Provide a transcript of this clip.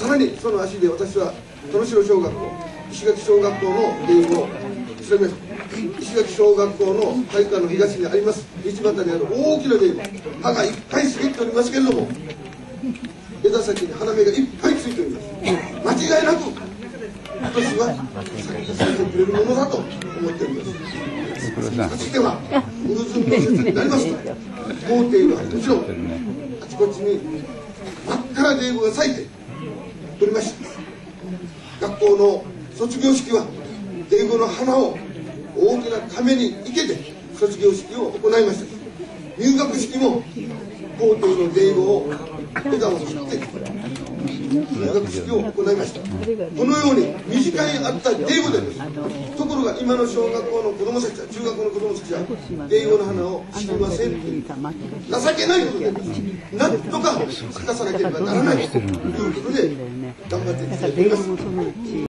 さらにその足で私は殿城小学校石垣小学校の礼を調べました。石垣小学校の体育館の東にあります道端にある大きな礼葉がいっぱい茂っておりますけれども枝先に花芽がいっぱいついております間違いなく今年は咲かせてくれるものだと思っておりますかつてはウルズンの説になりますと校庭はもちろんあちこちに真っ赤なデーブが咲いて取りました。学校の卒業式は英語の花を大きな亀に生けて卒業式を行いました。入学式も校庭のデーブを枝を切って。入学式を行いました。このように身近にあった英語でです。ところが今の小学校の子どもたちは中学校の子どもたちは英語の花を知りませんという。情けないことでなん。とか咲かさなければならないということで頑張っていきたいと思います。